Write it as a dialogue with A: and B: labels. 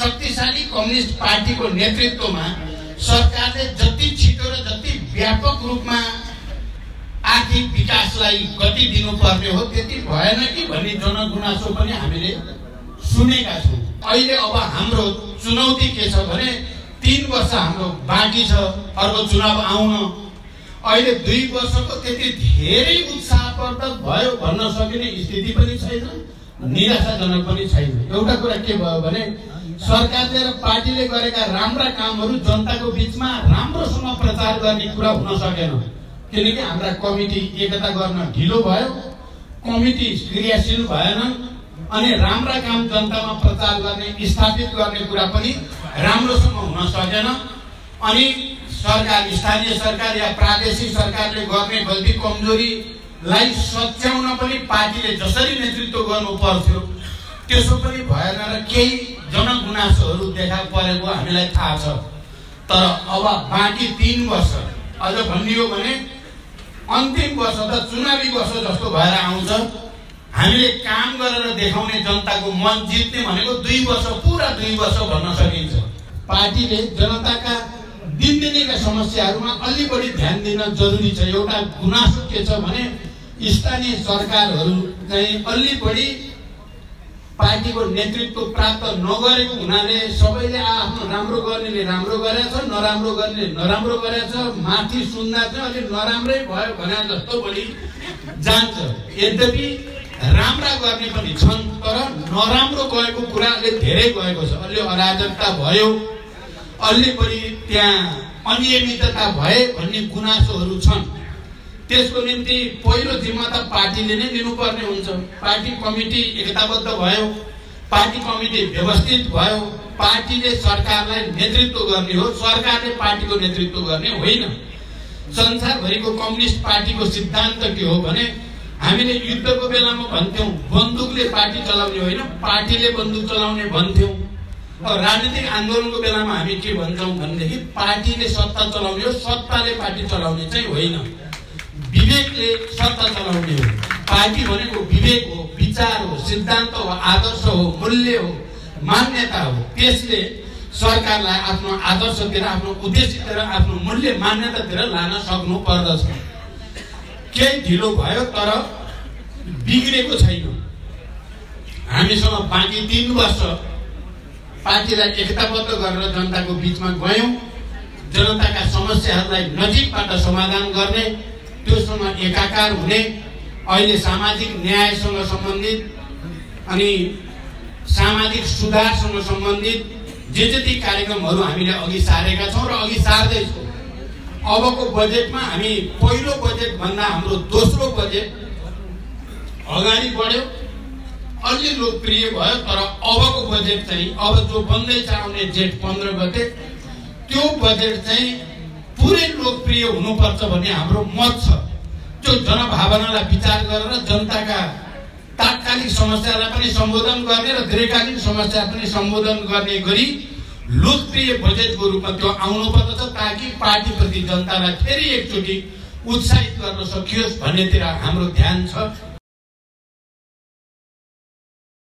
A: शक्तिशाली कम्युनिस्ट पार्टीको नेतृत्वमा सरकारले जति छिटो र जति व्यापक रूपमा आर्थिक विकासलाई गति दिनुपर्ने हो त्यति भएन कि भन्ने जनगुनासो पनि हामीले सुनेका छौँ। अहिले अब हाम्रो चुनौती के छ भने तिन वर्ष हाम्रो बाँकी छ अर्को चुनाव आउन। अहिले दुई वर्षको त्यति धेरै उत्साहवर्धक भयो भन्न सकिने स्थिति पनि छैन निराशाजनक पनि छैन। एउटा कुरा के भयो भने सरकारले र पार्टीले गरेका राम्रा कामहरू जनताको बिचमा राम्रोसँग प्रचार गर्ने कुरा हुन सकेन। किनकि हाम्रा कमिटी एकता गर्न ढिलो भयो कमिटी क्रियाशील भएनन् अनि राम्रा काम जनतामा प्रचार गर्ने स्थापित गर्ने कुरा पनि राम्रोसँग हुन सकेन। अनि सरकार स्थानीय सरकार या प्रादेशिक सरकारले गर्ने गल्ती कमजोरीलाई सच्याउन पनि पार्टीले जसरी नेतृत्व गर्नु पर्थ्यो त्यसो पनि भएन र केही जनगुनासोहरू देखा परेको हामीलाई थाहा छ। तर अब बाँकी तिन वर्ष अझ भनियो भने अन्तिम वर्ष त चुनावी वर्ष जस्तो भएर आउँछ। हामीले काम गरेर देखाउने जनताको मन जित्ने भनेको दुई वर्ष पुरा दुई वर्ष भन्न सकिन्छ। पार्टीले जनताका दिनदिनैका समस्याहरूमा अलि बढी ध्यान दिन जरुरी छ। एउटा गुनासो के छ भने स्थानीय सरकारहरू चाहिँ अलि बढी पार्टीको नेतृत्व प्राप्त नगरेको हुनाले सबैले आफ्नो राम्रो गर्नेले राम्रो गरेछ नराम्रो गर्ने नराम्रो गरेछ माथि सुन्दा चाहिँ अलिक नराम्रै भयो भने जस्तो बढी जान्छ। यद्यपि राम्रा गर्ने पनि छन् तर नराम्रो गएको कुरा अलि धेरै गएको छ। अलि अराजकता भयो अलि बढी त्यहाँ अनियमितता भए भन्ने गुनासोहरू छन्। त्यसको निम्ति पहिलो जिम्मा त पार्टीले नै लिनुपर्ने हुन्छ। पार्टी कमिटी एकताबद्ध भयो। पार्टी कमिटी व्यवस्थित भयो। पार्टीले सरकारलाई नेतृत्व गर्ने हो। सरकारले पार्टीको नेतृत्व गर्ने होइन। संसारभरिको कम्युनिस्ट पार्टीको सिद्धान्त के हो भने हामीले युद्धको बेलामा भन्थ्यौँ बन्दुकले पार्टी चलाउने होइन पार्टीले बन्दुक चलाउने भन्थ्यौँ। राजनीतिक आन्दोलनको बेलामा हामी के भन्छौँ भनेदेखि पार्टीले सत्ता चलाउने हो सत्ताले पार्टी चलाउने चाहिँ होइन। विवेकले सत्ता चलाउने हो। पार्टी भनेको विवेक हो विचार हो सिद्धान्त हो आदर्श हो मूल्य हो मान्यता हो। त्यसले सरकारलाई आफ्नो आदर्शतिर आफ्नो उद्देश्यतिर आफ्नो मूल्य मान्यतातिर लान सक्नु पर्दछ। केही ढिलो भयो तर बिग्रेको छैन। हामीसँग बाँकी तिन वर्ष पार्टीलाई एकताबद्ध गरेर जनताको बिचमा गयौँ। जनताका समस्याहरूलाई नजिकबाट समाधान गर्ने त्योसँग एकाकार हुने अहिले सामाजिक न्यायसँग सम्बन्धित अनि सामाजिक सुधारसँग सम्बन्धित जे जति कार्यक्रमहरू हामीले अघि सारेका छौँ र अघि सार्दैछौँ अबको बजेटमा हामी पहिलो बजेटभन्दा हाम्रो दोस्रो बजेट अगाडि बढ्यो। अलि लोकप्रिय भयो तर अबको बजेट चाहिँ अब जो बन्दैछ आउने जेठ पन्ध्र गते त्यो बजेट चाहिँ पुरै लोकप्रिय हुनुपर्छ भन्ने हाम्रो मत छ। त्यो जनभावनालाई विचार गरेर जनताका तात्कालिक समस्यालाई पनि सम्बोधन गर्ने र दीर्घकालीन समस्या पनि सम्बोधन गर्ने गरी लोकप्रिय बजेटको रूपमा त्यो आउनु पर्दछ ताकि पार्टीप्रति जनतालाई फेरि एकचोटि उत्साहित गर्न सकियोस् भन्नेतिर हाम्रो ध्यान छ।